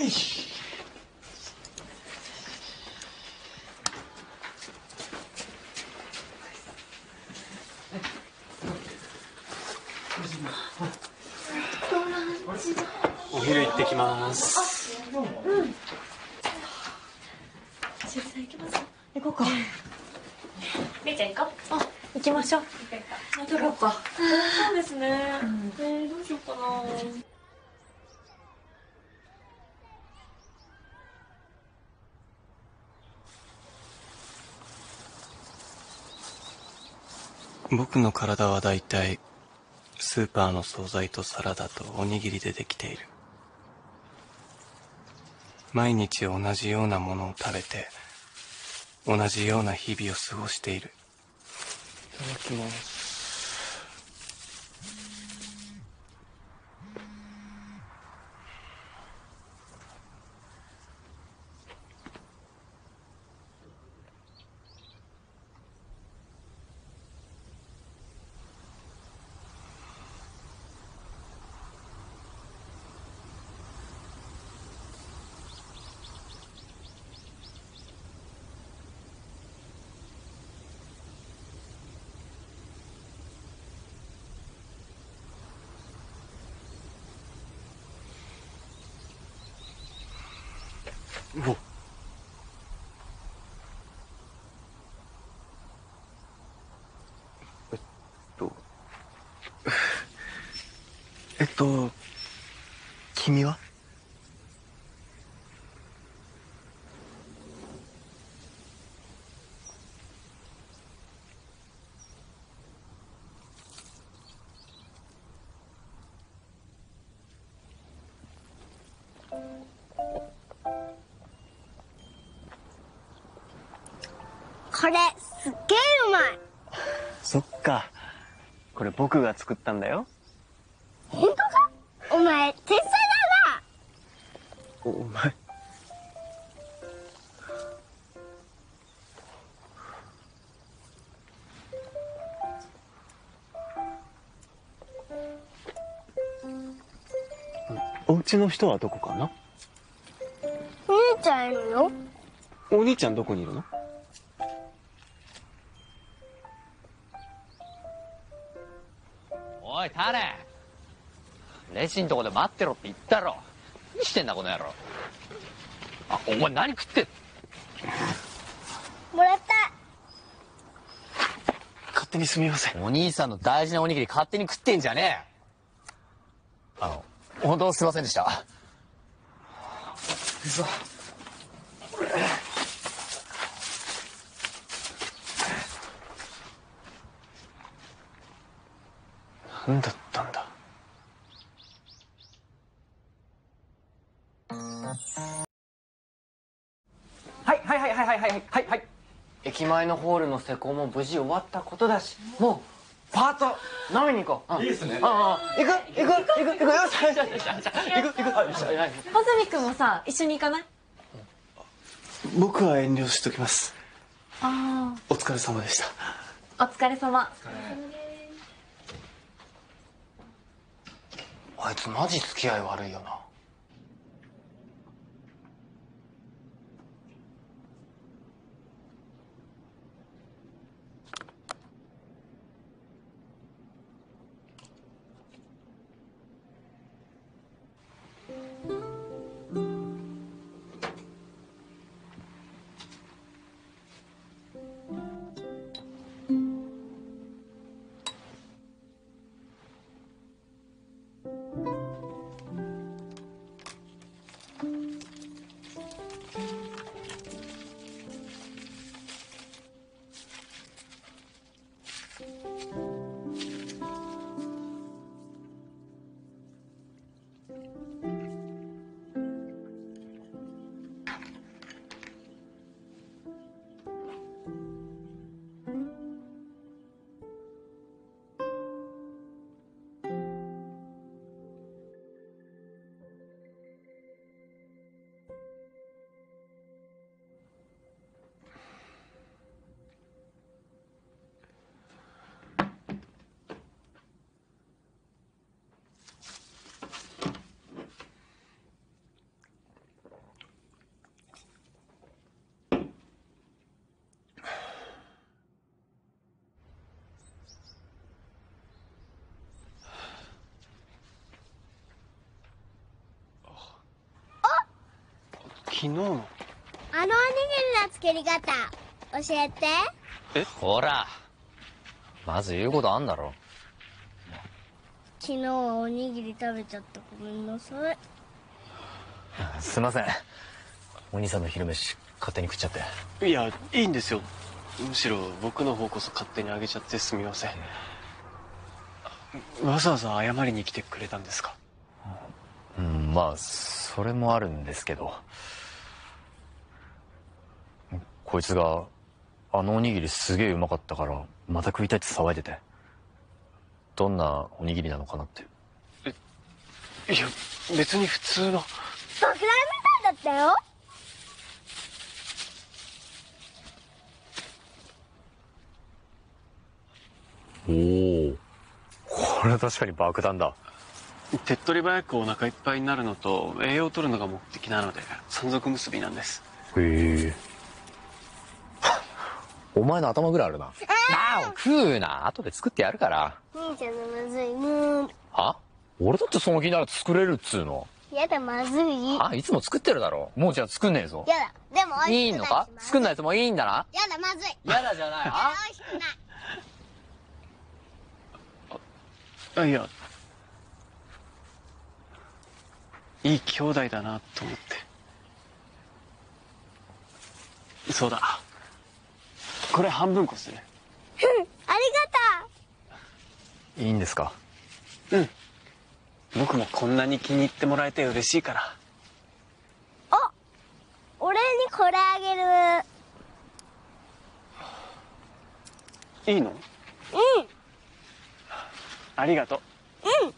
お昼行ってきます。渋沢行きます。行こうかみーちゃん行こうあ行きましょうあ撮ろうかそうです。ね、えー、どうしようかな僕の体はだいたいスーパーの惣菜とサラダとおにぎりでできている。毎日同じようなものを食べて同じような日々を過ごしている。いただきます。うお。えっと。えっと君は？これすっげえうまい。そっか。これ僕が作ったんだよ。本当か？お前天才だな。おお前。お家の人はどこかな？お兄ちゃんいるよお兄ちゃんどこにいるの？おいタネレジんとこで待ってろって言ったろ。何してんだこの野郎。あお前何食ってんもらった。勝手にすみません。お兄さんの大事なおにぎり勝手に食ってんじゃねえ。あの本当すいませんでした。嘘何だったんだ。はいはいはいはいはいはいはいはい。駅前のホールの施工も無事終わったことだしもうパート飲みに行こう、いいですね。ああ行く行く？行く？行く？よしよしよしよし。行く？行く？よしよしよし穂積君もさ一緒に行かない？僕は遠慮しときます。あお疲れ様でした。あお疲れ様あいつマジ付き合い悪いよな。昨日。のあのおにぎりの作り方教えて。ほら。まず言うことあんだろ。昨日はおにぎり食べちゃった。ごめんなさい。すいません。お兄さんの昼飯勝手に食っちゃって。いやいいんですよ。むしろ僕の方こそ勝手にあげちゃってすみません。わざわざ謝りに来てくれたんですか？うんまあそれもあるんですけどこいつがあのおにぎりすげえうまかったからまた食いたいって騒いでて。どんなおにぎりなのかなって。いや別に普通の。爆弾みたいだったよ。おおこれは確かに爆弾だ。手っ取り早くお腹いっぱいになるのと栄養を取るのが目的なので山賊結びなんです。へえお前の頭ぐらいあるな。ああ食うな。後で作ってやるから。兄ちゃんのまずいもうは？俺だってその気なら作れるっつうの。やだまずい。やあいつも作ってるだろ。もうじゃあ作んねえぞ。だ。でも美いいのか味しくないし。作んないやつもいいんだな？やだまずい。嫌だじゃない。あ美味しくないあいや。いい兄弟だなと思って。そうだこれ半分こする。ありがといいんですか？うん。僕もこんなに気に入ってもらえて嬉しいから。う俺にこれあげる。いいの？うん。ありがとう。うん。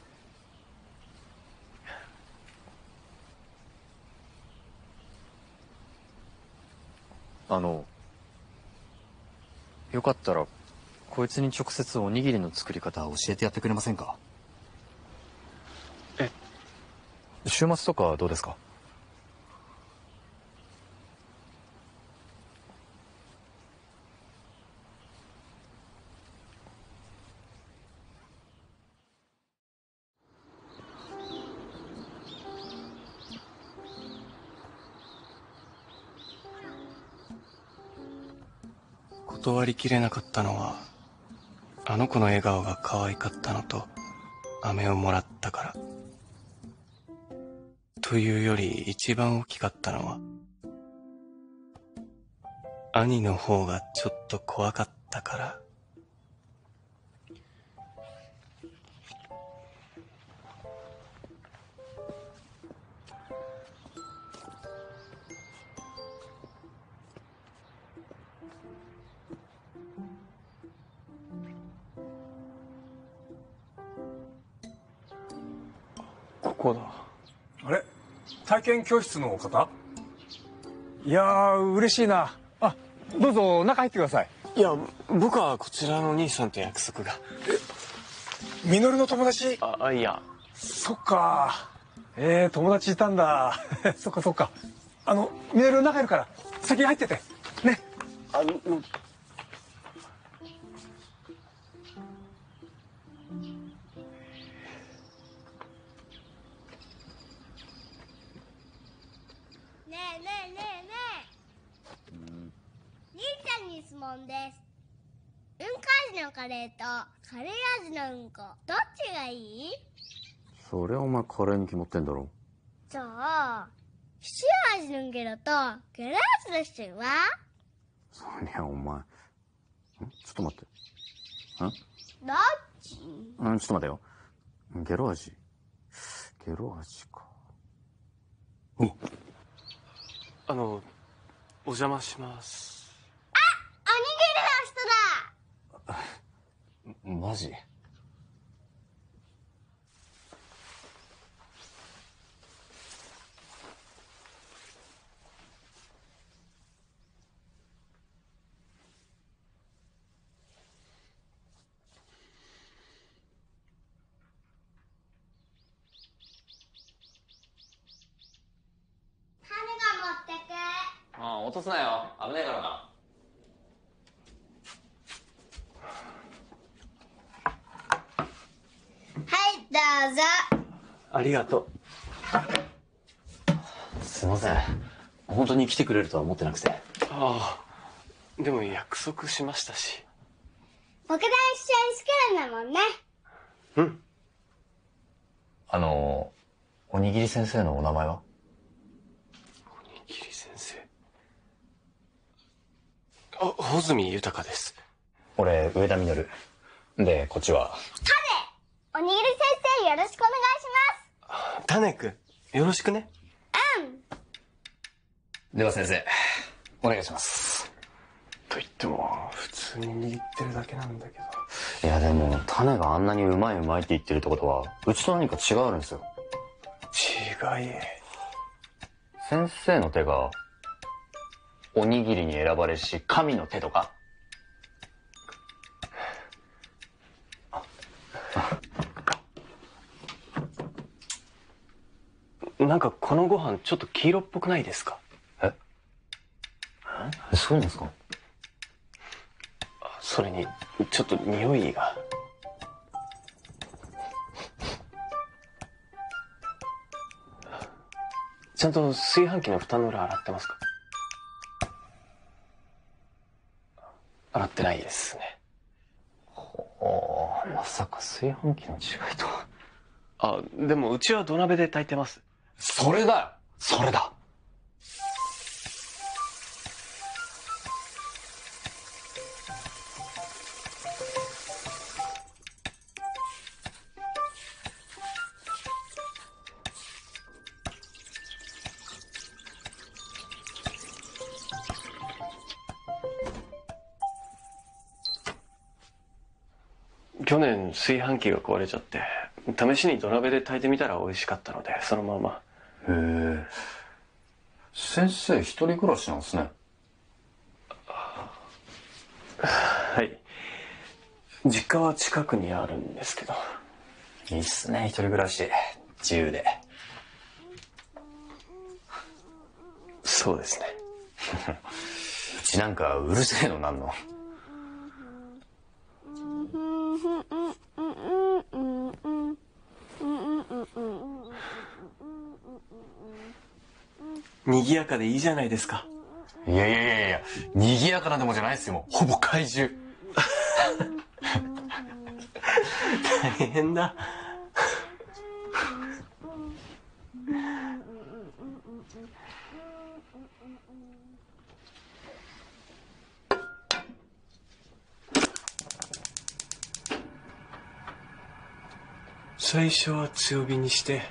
あのよかったらこいつに直接おにぎりの作り方教えてやってくれませんか？え？週末とかどうですか？断りきれなかったのはあの子の笑顔が可愛かったのと飴をもらったから。というより一番大きかったのは兄の方がちょっと怖かったから。ここだ。あれ？体験教室の方？いやー嬉しいな。あどうぞ中入ってください。いや僕はこちらの兄さんと約束が。みのるの友達？ああいや。そっか。えー、友達いたんだ。そっかそっか。あのみのる中入るから先に入ってて。ね。あのねえねえねえねえ。兄ちゃんに質問です。うん。こ味のカレーとカレー味のうんこ。どっちがいい？そりゃお前カレーに決まってんだろ。じゃあ塩味のゲロとゲロ味のシチューはそりゃお前んちょっと待ってどっちう。んちょっと待てよゲロ味ゲロ味かあのお邪魔します。おにぎりの人だ。マジ春が持ってくああ落とすなよ。危ねえからな。はいどうぞ。ありがとすいません。本当に来てくれるとは思ってなくて。ああでも約束しましたし。僕と一緒に作るんだもんね。うん。あのおにぎり先生のお名前はおにぎり先生あ穂積豊です。俺上田実でこっちは？おにぎり先生よろしくお願いし種くんよろしくね。ますうん。では先生お願いします。と言っても普通に握ってるだけなんだけど。いやでも種があんなにうまいうまいって言ってるってことはうちと何か違いあるんですよ。違い先生の手がおにぎりに選ばれし神の手とか。なんかこのご飯ちょっと黄色っぽくないですか？え？そうなんですか？それにちょっと匂いが。ちゃんと炊飯器の蓋の裏洗ってますか？洗ってないですね。おまさか炊飯器の違いとは。あでもうちは土鍋で炊いてます。それだよ。それだ去年炊飯器が壊れちゃって試しに土鍋で炊いてみたら美味しかったのでそのまま。へえ。先生一人暮らしなんですね。はい。実家は近くにあるんですけど。いいっすね一人暮らし。自由で。そうですね。うちなんかうるせえのなんの賑やかでいいじゃないですか。いやいやいやいや賑やかなでもじゃないっすよほぼ怪獣。大変だ。最初は強火にして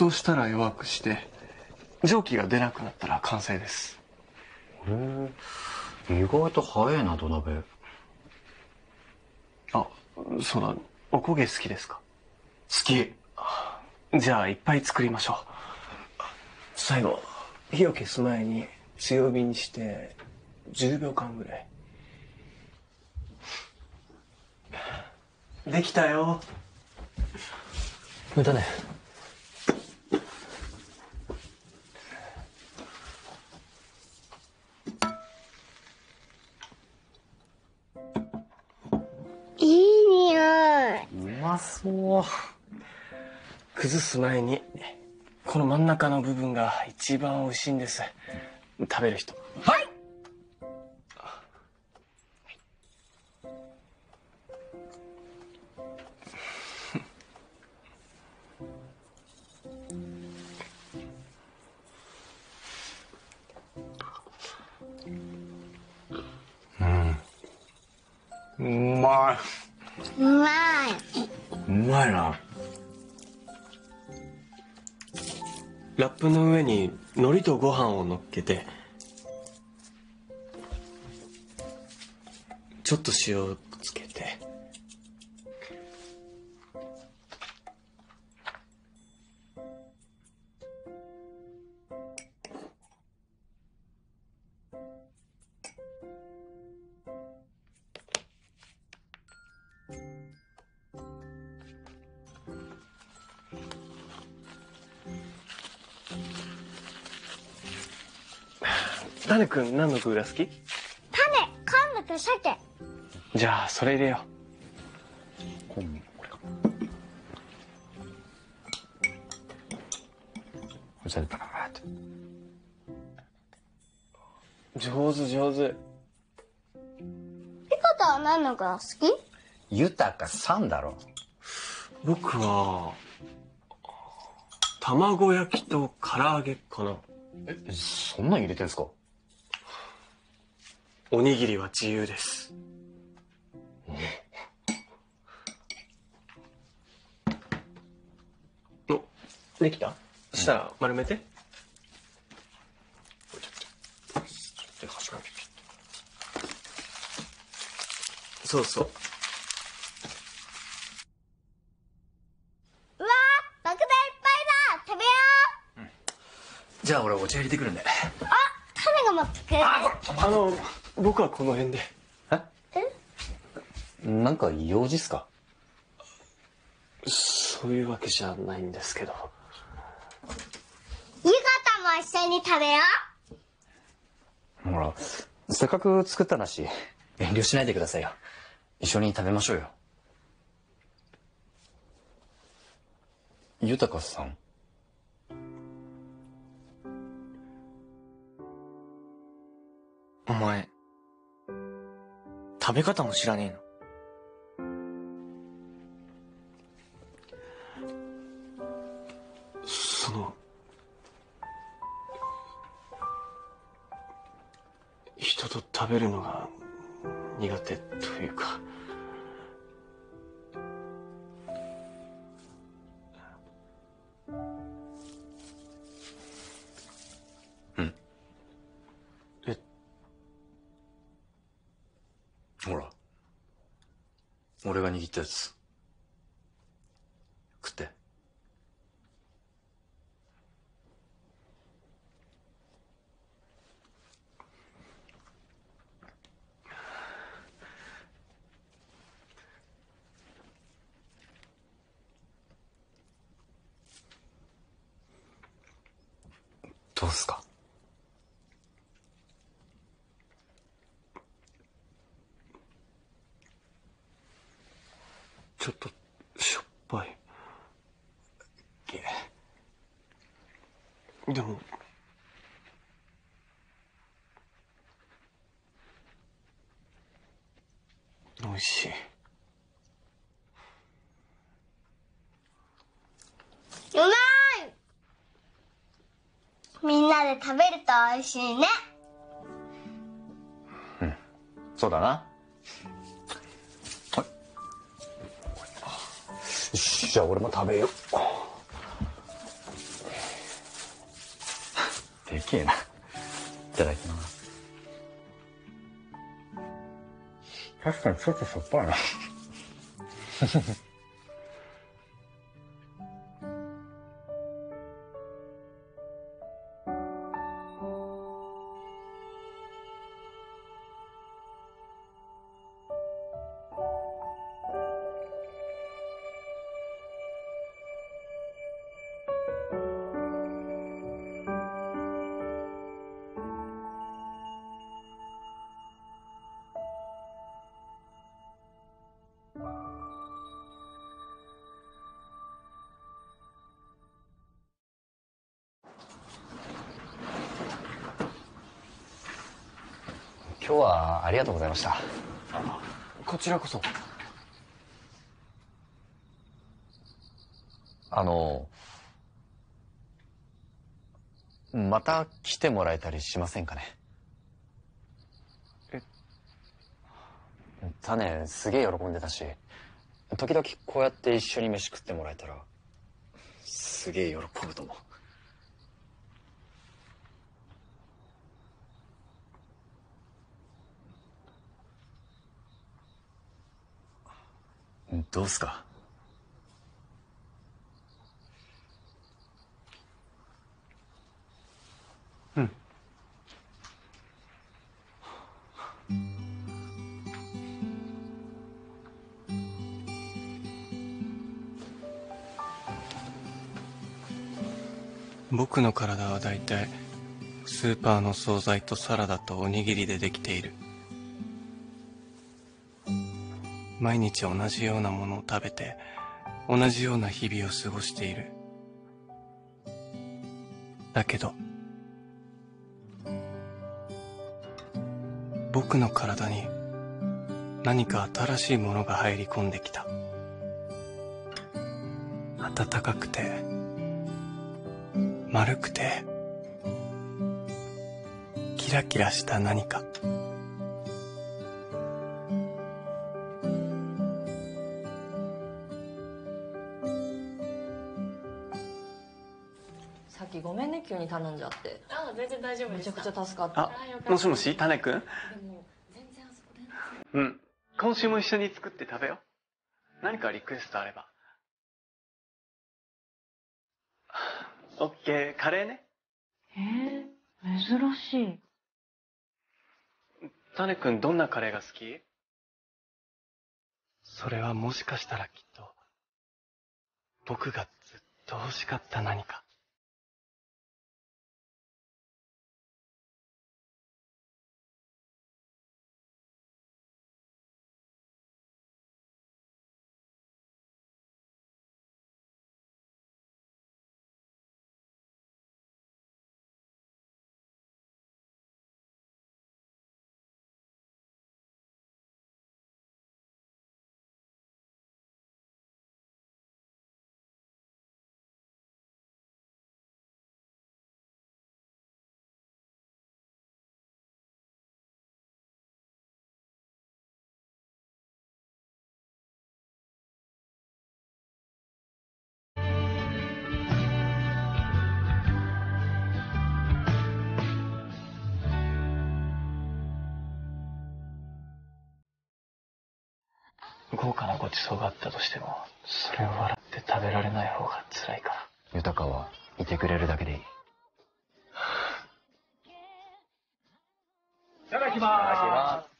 騰したら弱くして蒸気が出なくなったら完成です。へえ。意外と早いな土鍋。あそうだ。おこげ好きですか？好き。じゃあいっぱい作りましょう。最後火を消す前に強火にして10秒間ぐらい。できたよ。だねまそう。崩す前にこの真ん中の部分が一番美味しいんです。食べる人。はい。ちょっと塩をつけて。タネ君何の具が好き？種昆布と鮭じゃあそれ入れよこれか。that. 上手上手。ピコタは何のが好き？豊さんだろ。僕は卵焼きと唐揚げかな。えそんなん入れてんすか？おにぎりは自由ですできた？したら丸めて。そうそう。うわー爆弾いっぱいだ食べよう。じゃあ俺お茶入れてくるんで。種が持ってくる。あの僕はこの辺で。なんか用事っすか？そういうわけじゃないんですけど一緒に食べよう。ほらせっかく作ったなし遠慮しないでくださいよ。一緒に食べましょうよ。豊さん。お前、食べ方も知らねえの？その人と食べるのが苦手というか。うん。え。ほら。俺が握ったやつ食ってどうっすか？ちょっとしょっぱいでも美味しいうまいみんなで食べると美味しいねそうだな。はい。よし、じゃあ俺も食べよう。でけえな。いただきます。確かにちょっとしょっぱいな。今日はありがとうございました。こちらこそ。あの、また来てもらえたりしませんかね？種すげえ喜んでたし時々こうやって一緒に飯食ってもらえたらすげえ喜ぶと思う。どうっすか？僕の体は大体スーパーの惣菜とサラダとおにぎりでできている。毎日同じようなものを食べて同じような日々を過ごしている。だけど僕の体に何か新しいものが入り込んできた。暖かくて丸くてキラキラした何か。さっきごめんね急に頼んじゃって。あ全然大丈夫めちゃくちゃ助かった。あもしもし種くんでも全然あそこで。うん。今週も一緒に作って食べよう。何かリクエストあればオッケー。カレーね。えー、珍しい。種くんどんなカレーが好き？それはもしかしたらきっと僕がずっと欲しかった何か豪華なごちそうがあったとしてもそれを笑って食べられない方が辛いから。豊はいてくれるだけでいい。いただきます